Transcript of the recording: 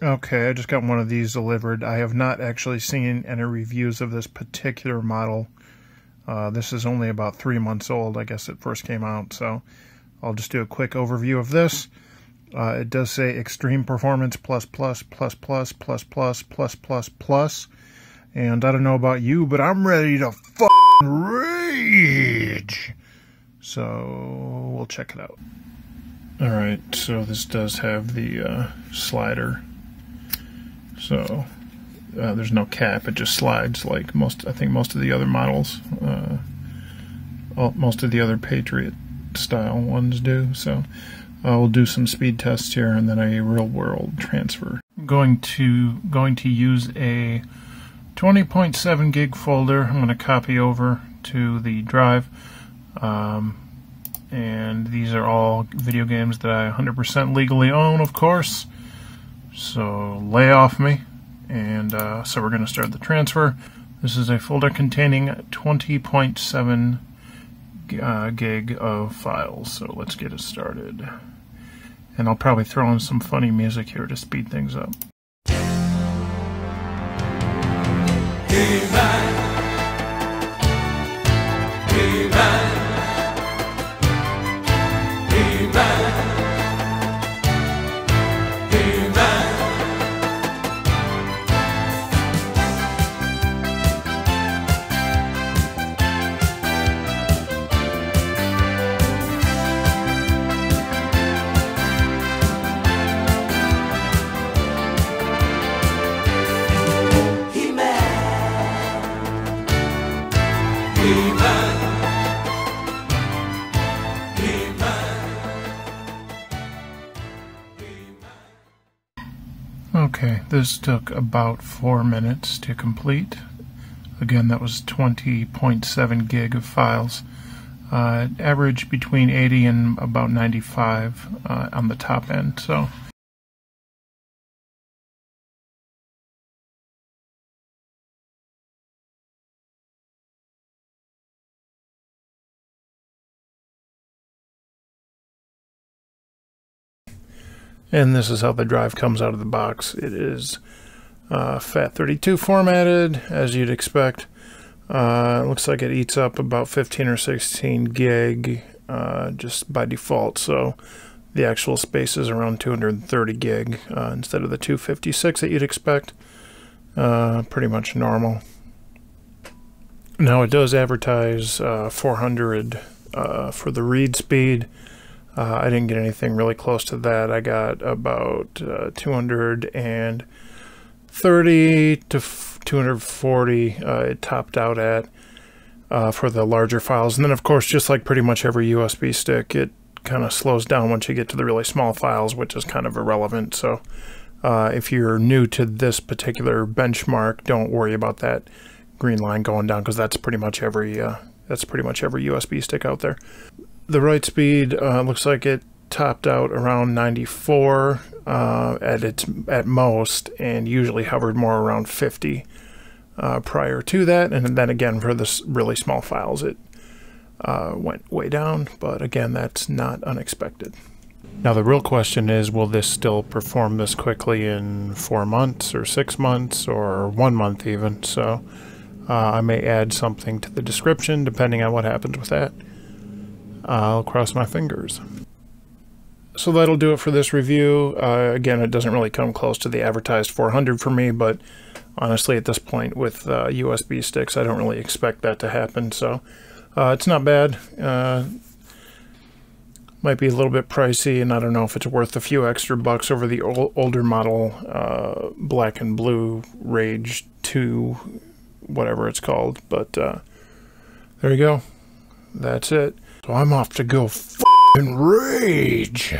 Okay, I just got one of these delivered. I have not actually seen any reviews of this particular model. Uh, this is only about three months old. I guess it first came out, so I'll just do a quick overview of this. Uh, it does say Extreme Performance plus plus plus plus plus plus plus plus plus, and I don't know about you, but I'm ready to rage. So we'll check it out. All right, so this does have the uh, slider so uh, there's no cap; it just slides like most. I think most of the other models, uh, all, most of the other Patriot style ones do. So uh, we'll do some speed tests here, and then a real world transfer. I'm going to going to use a 20.7 gig folder. I'm going to copy over to the drive. Um, and these are all video games that I 100% legally own, of course. So lay off me. And uh, so we're going to start the transfer. This is a folder containing 20.7 uh, gig of files. So let's get it started. And I'll probably throw in some funny music here to speed things up. Okay, this took about four minutes to complete. Again, that was 20.7 gig of files. Uh, average between 80 and about 95 uh, on the top end. So. And this is how the drive comes out of the box. It is uh, FAT32 formatted, as you'd expect. Uh, looks like it eats up about 15 or 16 gig uh, just by default. So the actual space is around 230 gig uh, instead of the 256 that you'd expect. Uh, pretty much normal. Now it does advertise uh, 400 for the read speed. Uh, I didn't get anything really close to that. I got about uh, 230 to 240 uh, it topped out at uh, for the larger files. And then, of course, just like pretty much every USB stick, it kind of slows down once you get to the really small files, which is kind of irrelevant. So uh, if you're new to this particular benchmark, don't worry about that green line going down because that's pretty much every uh, that's pretty much every USB stick out there the write speed uh, looks like it topped out around 94 uh, at its at most, and usually hovered more around 50 uh, prior to that. And then again, for the really small files, it uh, went way down. But again, that's not unexpected. Now the real question is, will this still perform this quickly in four months or six months or one month even? So uh, I may add something to the description depending on what happens with that. I'll cross my fingers. So that'll do it for this review. Uh, again, it doesn't really come close to the advertised 400 for me, but honestly, at this point with uh, USB sticks, I don't really expect that to happen. So uh, it's not bad. Uh, might be a little bit pricey, and I don't know if it's worth a few extra bucks over the older model uh, black and blue Rage 2, whatever it's called. But uh, there you go. That's it. So I'm off to go f***ing rage.